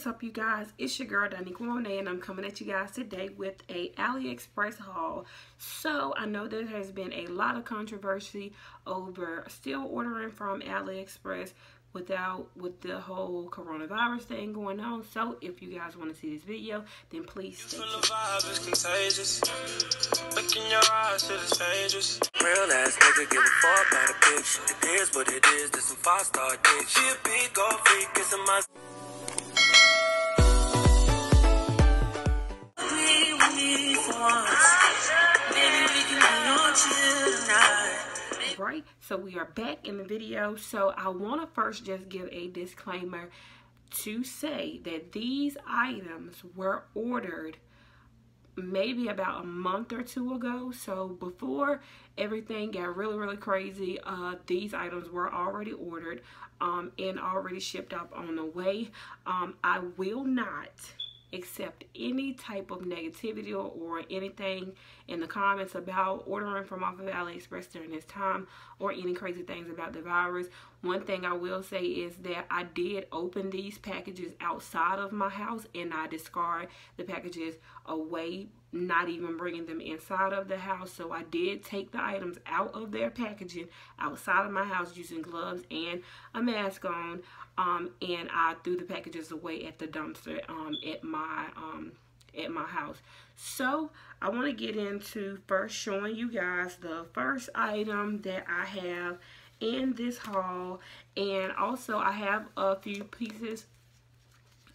is up you guys? It's your girl Doniqua Monae and I'm coming at you guys today with a AliExpress haul. So I know there has been a lot of controversy over still ordering from AliExpress without with the whole coronavirus thing going on. So if you guys want to see this video, then please stay tuned. Real ass nigga give a fuck about a bitch. It is what it is. This some five star dick. She a big old freak. It's a must. So we are back in the video. So i want to first just give a disclaimer to say that these items were ordered maybe about a month or two ago. So before everything got really really crazy uh these items were already ordered um and already shipped up on the way. Um i will not accept any type of negativity or, or, anything in the comments about ordering from off of AliExpress during this time or any crazy things about the virus. One thing I will say is that I did open these packages outside of my house and I discard the packages away, not even bringing them inside of the house. So I did take the items out of their packaging outside of my house using gloves and a mask on um, and I threw the packages away at the dumpster um, at my um, at my house. So I want to get into first showing you guys the first item that I have in this haul. And also I have a few pieces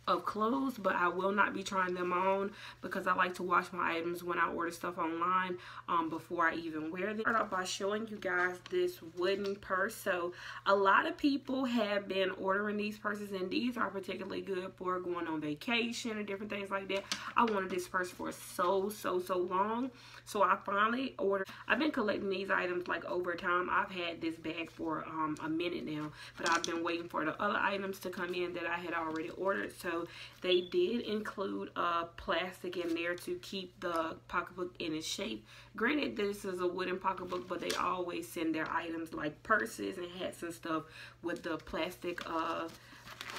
of clothes but I will not be trying them on because I like to wash my items when I order stuff online um, before I even wear them. Start off by showing you guys this wooden purse. So a lot of people have been ordering these purses and these are particularly good for going on vacation or different things like that. I wanted this purse for so so so long so I finally ordered. I've been collecting these items like over time. I've had this bag for um, a minute now but I've been waiting for the other items to come in that I had already ordered. So they did include a plastic in there to keep the pocketbook in its shape. Granted, this is a wooden pocketbook, but they always send their items like purses and hats and stuff with the plastic uh,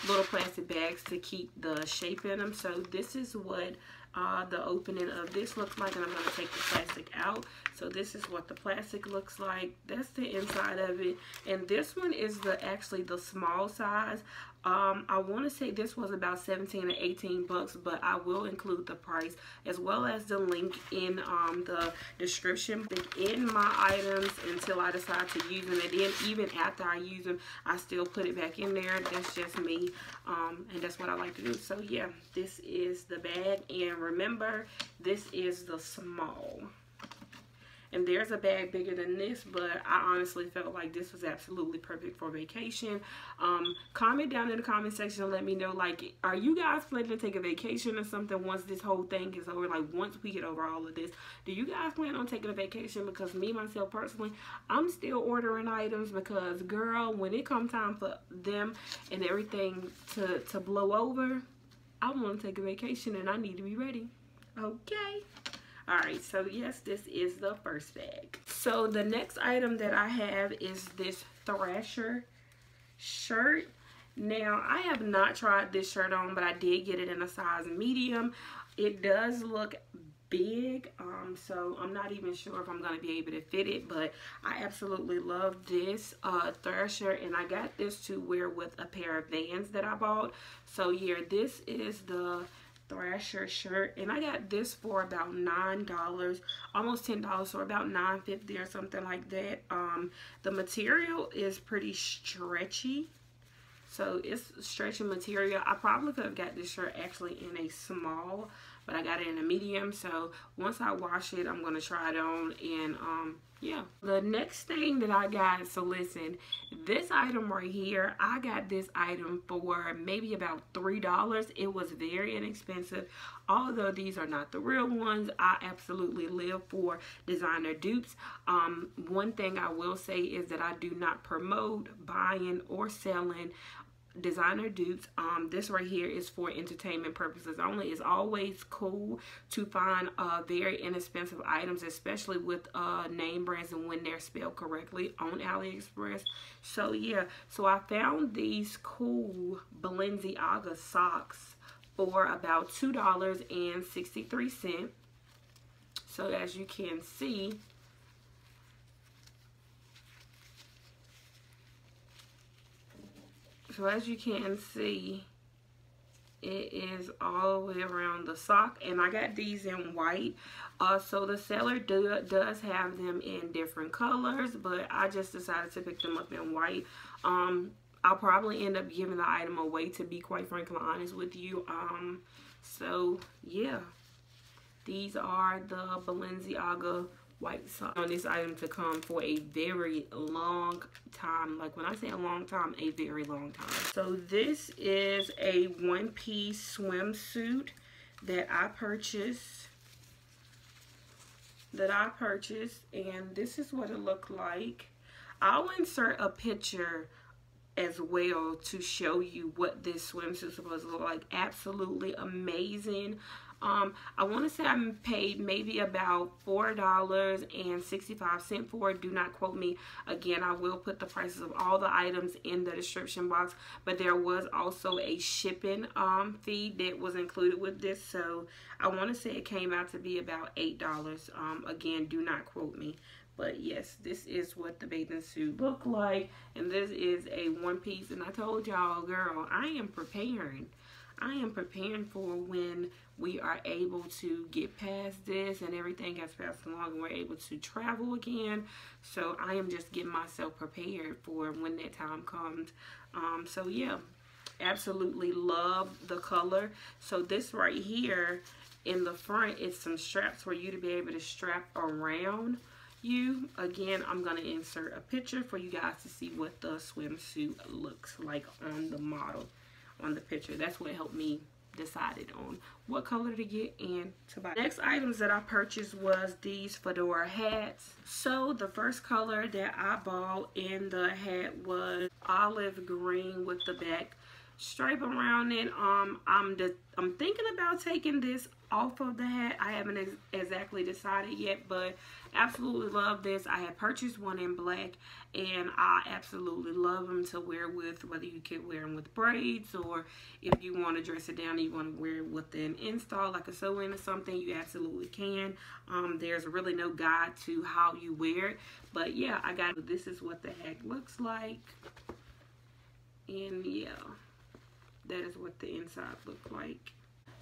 little plastic bags to keep the shape in them. So this is what uh, the opening of this looks like and I'm going to take the plastic out. So this is what the plastic looks like. That's the inside of it. And this one is the actually the small size. Um, I want to say this was about 17 or 18 bucks, but I will include the price as well as the link in um, the description. In my items until I decide to use them, and then even after I use them, I still put it back in there. That's just me, um, and that's what I like to do. So yeah, this is the bag, and remember, this is the small. And there's a bag bigger than this but I honestly felt like this was absolutely perfect for vacation. Um, comment down in the comment section and let me know like are you guys planning to take a vacation or something once this whole thing is over? Like once we get over all of this do you guys plan on taking a vacation? Because me myself personally I'm still ordering items because girl when it comes time for them and everything to to blow over I want to take a vacation and I need to be ready. Okay. All right so yes this is the first bag. So the next item that i have is this thrasher shirt. Now i have not tried this shirt on but i did get it in a size medium. It does look big um so i'm not even sure if i'm to be able to fit it but i absolutely love this uh thrasher and i got this to wear with a pair of vans that i bought. So here this is the Thrasher shirt and I got this for about nine dollars almost ten dollars so about nine fifty or something like that. Um the material is pretty stretchy so it's stretchy material. I probably could have got this shirt actually in a small but I got it in a medium so once I wash it I'm gonna try it on and um yeah. The next thing that I got so listen this item right here I got this item for maybe about three dollars. It was very inexpensive. Although these are not the real ones I absolutely live for designer dupes. Um one thing I will say is that I do not promote buying or selling designer dupes. Um this right here is for entertainment purposes only. It's always cool to find uh very inexpensive items especially with uh name brands and when they're spelled correctly on aliexpress. So yeah. So i found these cool balenciaga socks for about $2.63. So as you can see, so as you can see, it is all the way around the sock and I got these in white. Uh, so the seller do, does have them in different colors but I just decided to pick them up in white. Um, I'll probably end up giving the item away to be quite frankly honest with you. Um, so yeah. These are the Balenciaga white socks on this item to come for a very long time. Like when i say a long time a very long time. So this is a one-piece swimsuit that i purchased. That i purchased and this is what it looked like. I'll insert a picture as well to show you what this swimsuit is supposed to look like. Absolutely amazing um, I want to say I paid maybe about $4.65 for it. Do not quote me. Again, I will put the prices of all the items in the description box. But there was also a shipping um, fee that was included with this. So I want to say it came out to be about $8. Um, again, do not quote me. But yes, this is what the bathing suit looked like. And this is a one piece. And I told y'all, girl, I am preparing. I am preparing for when we are able to get past this and everything has passed along and we're able to travel again. So I am just getting myself prepared for when that time comes. Um, so yeah, absolutely love the color. So this right here in the front is some straps for you to be able to strap around you. Again, I'm going to insert a picture for you guys to see what the swimsuit looks like on the model on the picture. That's what helped me decided on what color to get and to buy. Next items that I purchased was these fedora hats. So the first color that I bought in the hat was olive green with the back stripe around it. Um, I'm just, I'm thinking about taking this off of the hat. I haven't ex exactly decided yet, but absolutely love this. I had purchased one in black, and I absolutely love them to wear with, whether you can wear them with braids, or if you want to dress it down and you want to wear it with an install, like a sew-in or something, you absolutely can. Um, there's really no guide to how you wear it, but yeah, I got, this is what the hat looks like, and yeah that is what the inside looked like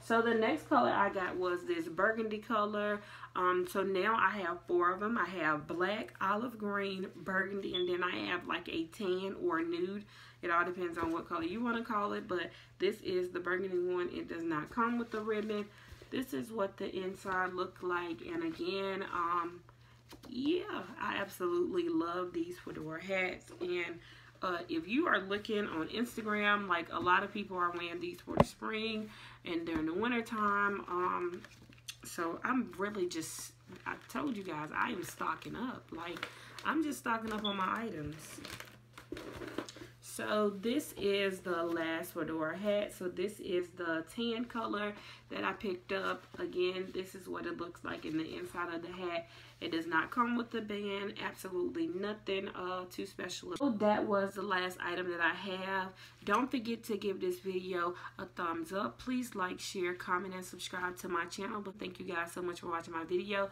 so the next color I got was this burgundy color. Um, so now I have four of them. I have black, olive green, burgundy, and then I have like a tan or nude. It all depends on what color you want to call it. But this is the burgundy one. It does not come with the ribbon. This is what the inside looked like. And again, um, yeah, I absolutely love these fedora hats. And uh, if you are looking on Instagram, like a lot of people are wearing these for the spring and during the winter time. Um, so I'm really just, I told you guys, I am stocking up. Like, I'm just stocking up on my items. So this is the last fedora hat. So this is the tan color that I picked up. Again, this is what it looks like in the inside of the hat. It does not come with the band. Absolutely nothing uh, too special. So that was the last item that I have. Don't forget to give this video a thumbs up. Please like, share, comment, and subscribe to my channel. But thank you guys so much for watching my video.